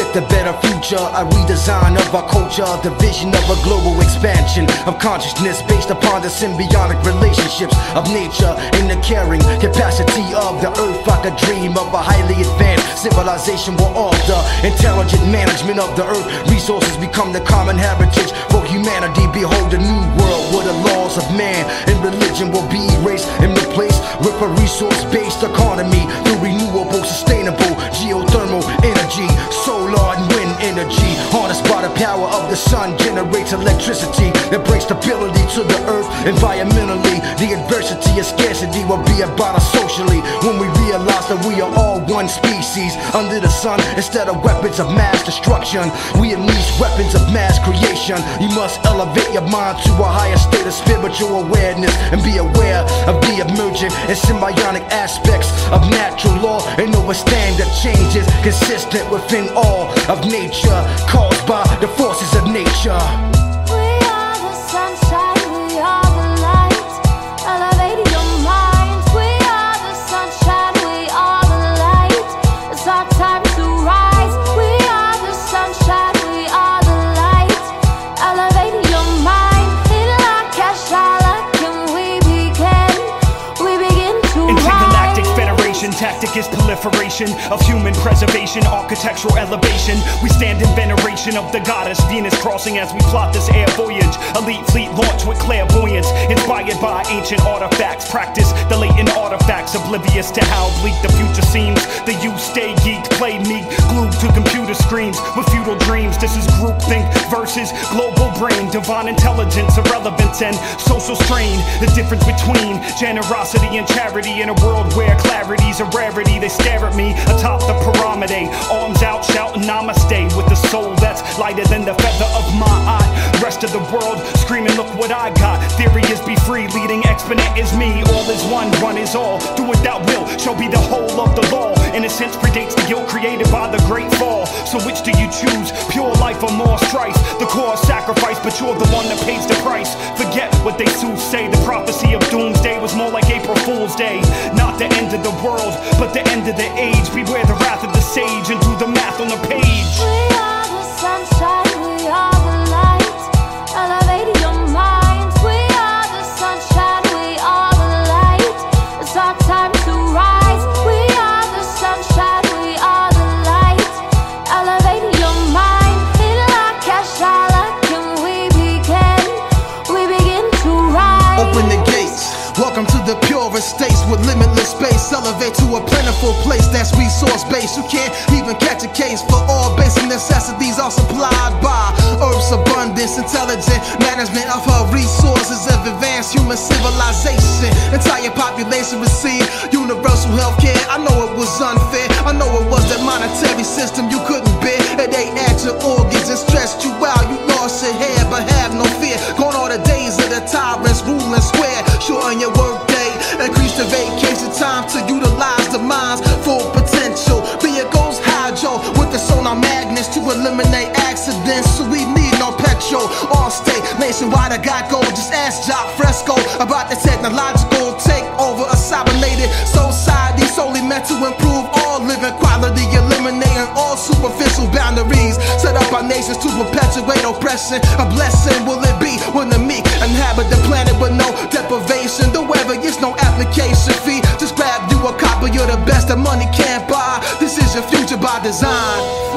Predict a better future? A redesign of our culture, the vision of a global expansion of consciousness based upon the symbiotic relationships of nature and the caring capacity of the earth. I could dream of a highly advanced civilization where all the intelligent management of the earth resources become the common heritage for humanity. Behold a new world where the laws of man and religion will be erased and replaced with a resource based economy through renewable, sustainable power of the sun, generates electricity that brings stability to the earth environmentally. The adversity and scarcity will be about us socially when we realize that we are all one species under the sun instead of weapons of mass destruction. We unleash weapons of mass creation. You must elevate your mind to a higher state of spiritual awareness and be aware of the emergent and symbiotic aspects of natural law and understand that changes consistent within all of nature caused by the forces of nature. Tactic is proliferation of human preservation, architectural elevation. We stand in veneration of the goddess Venus crossing as we plot this air voyage. Elite fleet launch with clairvoyance, inspired by ancient artifacts. Practice the latent artifacts, oblivious to how bleak the future seems. The youth stay geeked, play meek, glued to computer screens with futile dreams. This is groupthink versus global brain, divine intelligence, irrelevance, and social strain. The difference between generosity and charity in a world where clarity's a rarity. They stare at me atop the pyramid, arms out, shouting namaste with a soul that's lighter than the feather of my eye. Rest of the world screaming, look what I got. Theory is be free, leading exponent is me. All is one, one is all. Do what thou will, shall be the whole of the law. Innocence predates the guilt created by the great fall. So which do you choose? Pure life or more strife? The core sacrifice, but you're the one that pays the price. Forget what they say. The prophecy of doomsday was more like April Fool's Day. Not the end of the world, but the end of the age. Beware the wrath of the sage and do the math on the page. We are the sunshine, Elevate to a plentiful place that's resource based. You can't even catch a case for all basic necessities are supplied by Earth's abundance, intelligent management of her resources of advanced human civilization. Entire population receive universal health care. I know it was unfair. I know it was that monetary system you couldn't bear. It ate at your organs and stressed you out. You lost your hair, but have no fear. Gone all the days of the tyrants magnets to eliminate accidents. So we need no petrol. All state nationwide, I got gold. Just ask Jacque Fresco about the technological takeover of cybernated society solely meant to improve all living quality, eliminating all superficial boundaries. Set up our nations to perpetuate oppression. A blessing will it be when the meek inhabit the planet with no deprivation? The weather is no application fee. Just grab you a copy, you're the best that money can't buy. This is your future by design.